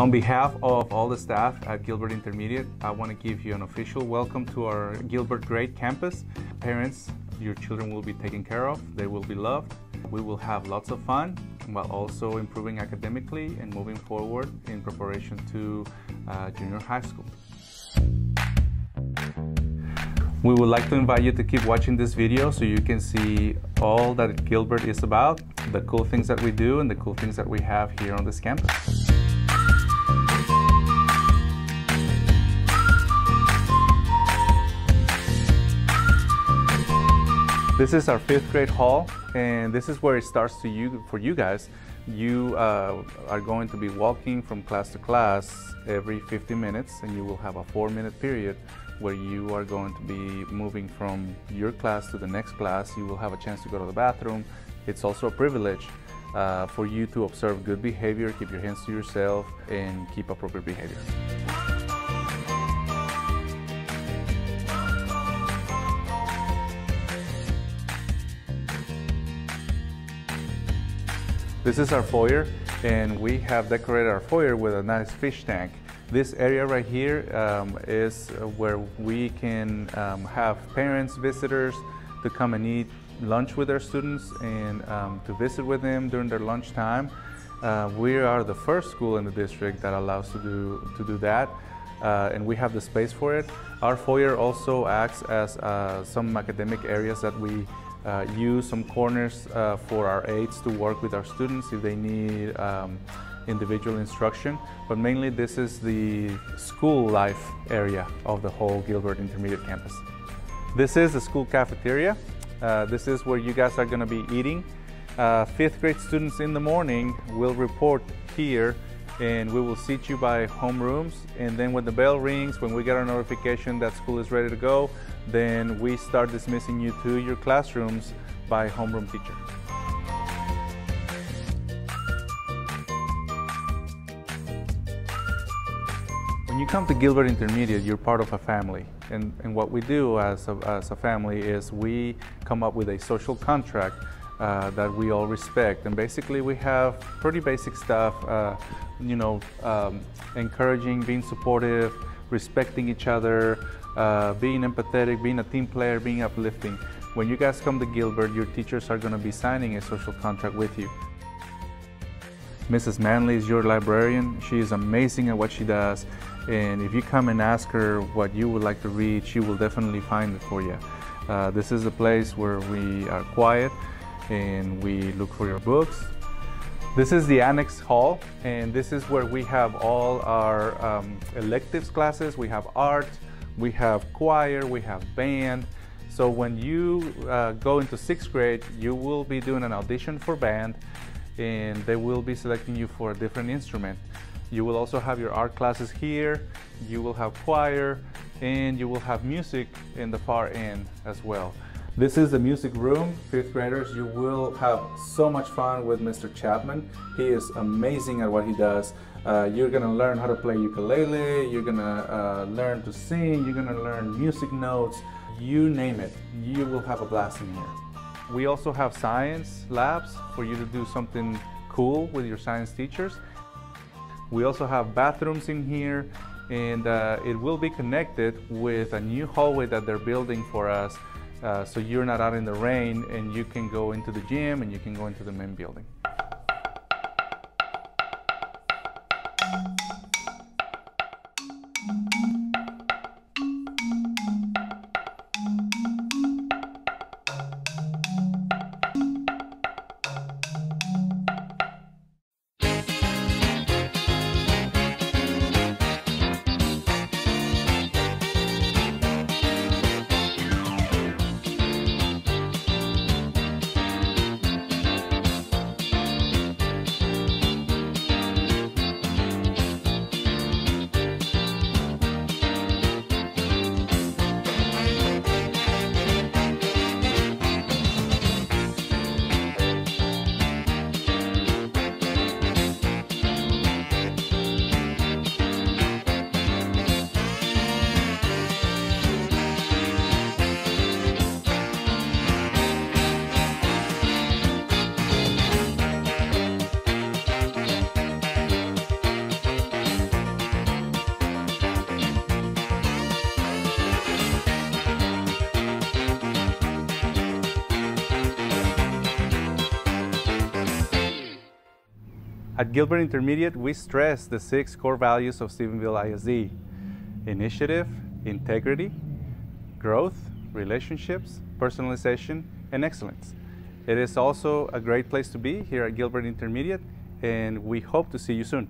On behalf of all the staff at Gilbert Intermediate, I want to give you an official welcome to our Gilbert Grade campus. Parents, your children will be taken care of, they will be loved. We will have lots of fun while also improving academically and moving forward in preparation to uh, junior high school. We would like to invite you to keep watching this video so you can see all that Gilbert is about, the cool things that we do, and the cool things that we have here on this campus. This is our fifth grade hall, and this is where it starts to you for you guys. You uh, are going to be walking from class to class every 50 minutes, and you will have a four-minute period where you are going to be moving from your class to the next class. You will have a chance to go to the bathroom. It's also a privilege uh, for you to observe good behavior, keep your hands to yourself, and keep appropriate behavior. This is our foyer and we have decorated our foyer with a nice fish tank. This area right here um, is where we can um, have parents, visitors to come and eat lunch with their students and um, to visit with them during their lunch time. Uh, we are the first school in the district that allows to do, to do that. Uh, and we have the space for it. Our foyer also acts as uh, some academic areas that we uh, use some corners uh, for our aides to work with our students if they need um, individual instruction. But mainly this is the school life area of the whole Gilbert Intermediate campus. This is the school cafeteria. Uh, this is where you guys are going to be eating. Uh, fifth grade students in the morning will report here and we will seat you by homerooms. And then when the bell rings, when we get our notification that school is ready to go, then we start dismissing you to your classrooms by homeroom teacher. When you come to Gilbert Intermediate, you're part of a family. And, and what we do as a, as a family is we come up with a social contract uh, that we all respect. And basically we have pretty basic stuff, uh, you know, um, encouraging, being supportive, respecting each other, uh, being empathetic, being a team player, being uplifting. When you guys come to Gilbert, your teachers are going to be signing a social contract with you. Mrs. Manley is your librarian. She is amazing at what she does. And if you come and ask her what you would like to read, she will definitely find it for you. Uh, this is a place where we are quiet and we look for your books. This is the annex hall and this is where we have all our um, electives classes. We have art, we have choir, we have band. So when you uh, go into sixth grade, you will be doing an audition for band and they will be selecting you for a different instrument. You will also have your art classes here, you will have choir, and you will have music in the far end as well. This is the music room. Fifth graders, you will have so much fun with Mr. Chapman. He is amazing at what he does. Uh, you're gonna learn how to play ukulele, you're gonna uh, learn to sing, you're gonna learn music notes, you name it. You will have a blast in here. We also have science labs for you to do something cool with your science teachers. We also have bathrooms in here and uh, it will be connected with a new hallway that they're building for us uh, so you're not out in the rain and you can go into the gym and you can go into the main building. At Gilbert Intermediate, we stress the six core values of Stephenville ISD. Initiative, integrity, growth, relationships, personalization, and excellence. It is also a great place to be here at Gilbert Intermediate, and we hope to see you soon.